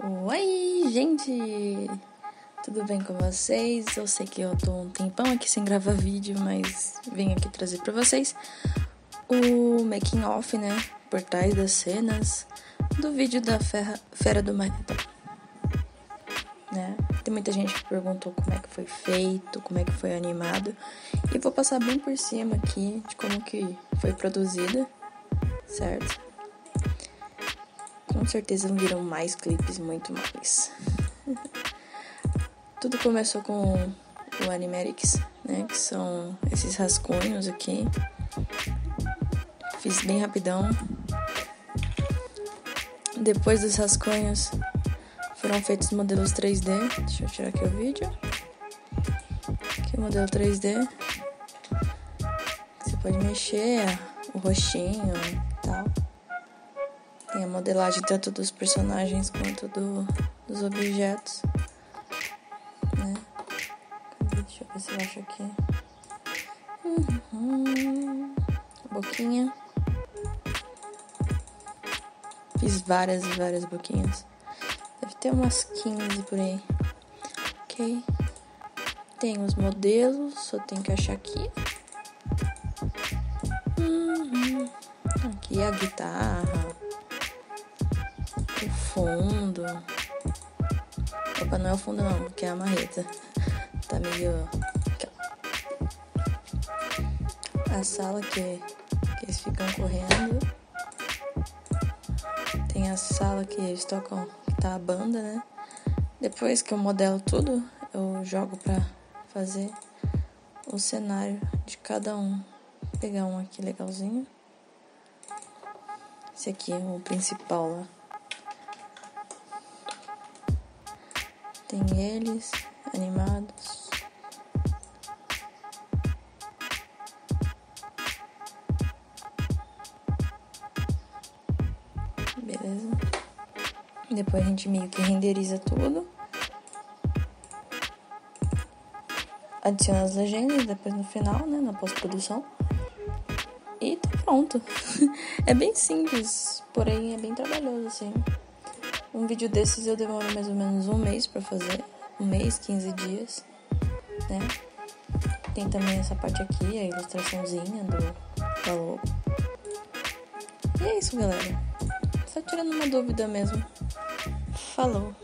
Oi, gente! Tudo bem com vocês? Eu sei que eu tô um tempão aqui sem gravar vídeo, mas venho aqui trazer para vocês o making off, né? Por trás das cenas do vídeo da Ferra, Fera do Manhattan. Né? Tem muita gente que perguntou como é que foi feito, como é que foi animado. E vou passar bem por cima aqui de como que foi produzida, certo? Com certeza viram mais clipes, muito mais. Tudo começou com o Animatics, né? Que são esses rascunhos aqui. Fiz bem rapidão. Depois dos rascunhos foram feitos modelos 3D. Deixa eu tirar aqui o vídeo. Aqui o modelo 3D. Você pode mexer o rostinho e tal. Tem a modelagem tanto dos personagens quanto do, dos objetos. Né? Deixa eu ver se eu acho aqui. Uhum. Boquinha. Fiz várias e várias boquinhas. Deve ter umas 15 por aí. Ok. Tem os modelos, só tem que achar aqui. Uhum. Aqui a guitarra o fundo. Opa, não é o fundo não, porque é a marreta. Tá meio. A sala que, que eles ficam correndo. Tem a sala que eles tocam, que tá a banda, né? Depois que eu modelo tudo, eu jogo pra fazer o cenário de cada um. Vou pegar um aqui legalzinho. Esse aqui é o principal lá. Tem eles animados. Beleza? Depois a gente meio que renderiza tudo. Adiciona as legendas depois no final, né? Na pós-produção. E tá pronto. é bem simples, porém é bem trabalhoso, assim. Um vídeo desses eu demoro mais ou menos um mês para fazer. Um mês, 15 dias, né? Tem também essa parte aqui, a ilustraçãozinha do, da logo. E é isso, galera. Só tirando uma dúvida mesmo. Falou!